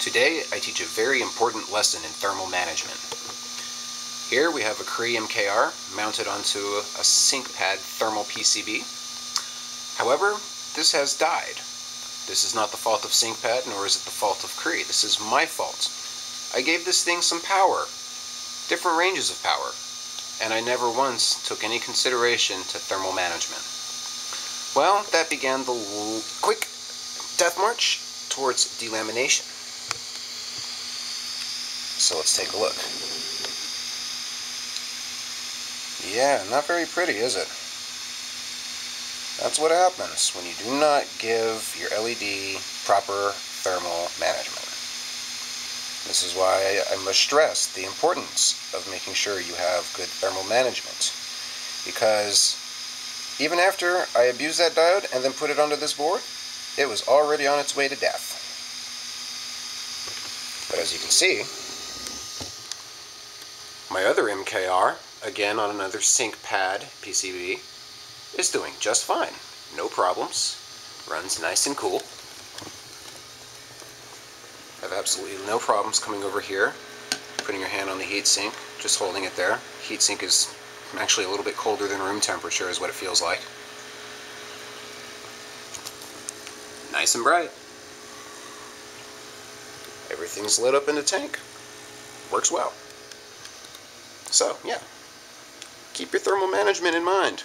Today I teach a very important lesson in thermal management. Here we have a Cree MKR mounted onto a SinkPAD thermal PCB. However, this has died. This is not the fault of SinkPAD nor is it the fault of Cree. This is my fault. I gave this thing some power, different ranges of power, and I never once took any consideration to thermal management. Well, that began the quick death march towards delamination. So let's take a look. Yeah, not very pretty, is it? That's what happens when you do not give your LED proper thermal management. This is why I must stress the importance of making sure you have good thermal management. Because even after I abused that diode and then put it onto this board, it was already on its way to death. But as you can see, my other MKR, again on another SinkPAD PCB, is doing just fine. No problems. Runs nice and cool. I have absolutely no problems coming over here, putting your hand on the heatsink, just holding it there. Heatsink is actually a little bit colder than room temperature is what it feels like. Nice and bright. Everything's lit up in the tank. Works well. So, yeah. Keep your thermal management in mind.